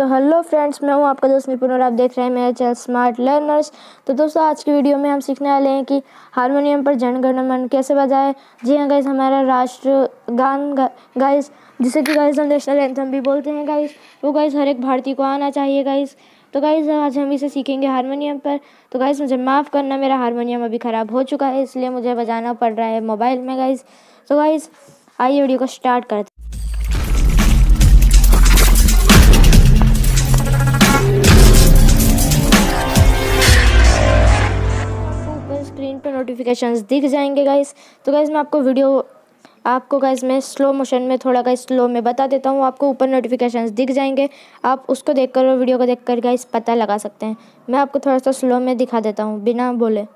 तो hello friends मैं हूँ आपका दोस्त निपुण और आप देख रहे हैं मेरा चैनल स्मार्ट लर्नर्स तो दोस्तों, आज की वीडियो में हम सीखने वाले हैं कि हारमोनियम पर जन गण मन कैसे बजाए। जी हाँ गाइस हमारा राष्ट्र गान गाइस जिसे कि गाइस हम नेशनल एंथम भी बोलते हैं गाइस वो गाइस हर एक भारतीय को आना चाहिए गाइस तो गाइस आज हम इसे सीखेंगे हारमोनियम पर। तो गाइस मुझे माफ़ करना, मेरा हारमोनियम अभी ख़राब हो चुका है, इसलिए मुझे बजाना पड़ रहा है मोबाइल में गाइस तो गाइस आइए वीडियो को स्टार्ट करते स्क्रीन पे नोटिफिकेशंस दिख जाएँगे गाइस तो गाइस मैं आपको वीडियो आपको गाइस मैं स्लो मोशन में थोड़ा गाइस स्लो में बता देता हूँ, आपको ऊपर नोटिफिकेशंस दिख जाएँगे. आप उसको देखकर और वीडियो को देखकर गाइस पता लगा सकते हैं. मैं आपको थोड़ा सा स्लो में दिखा देता हूँ, बिना बोले.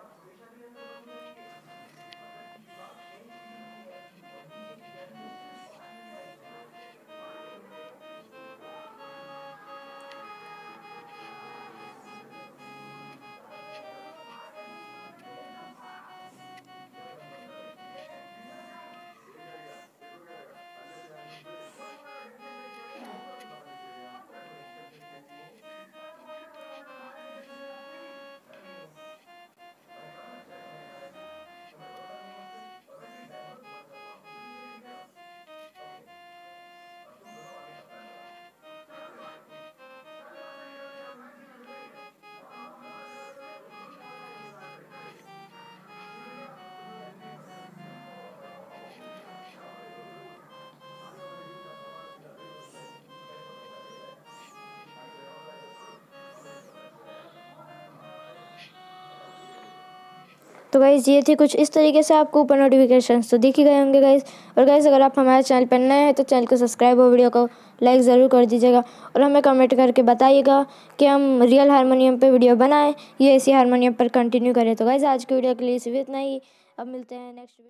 तो गाइज़ ये थी कुछ इस तरीके से आपको ऊपर नोटिफिकेशन तो दिख गए होंगे गाइज़ और गाइज़ अगर आप हमारे चैनल पर नए हैं तो चैनल को सब्सक्राइब और वीडियो को लाइक ज़रूर कर दीजिएगा। और हमें कमेंट करके बताइएगा कि हम रियल हारमोनियम पर वीडियो बनाएँ, ये इसी हारमोनियम पर कंटिन्यू करें। तो गाइज़ आज की वीडियो के लिए सिर्फ़ इतना ही। अब मिलते हैं नेक्स्ट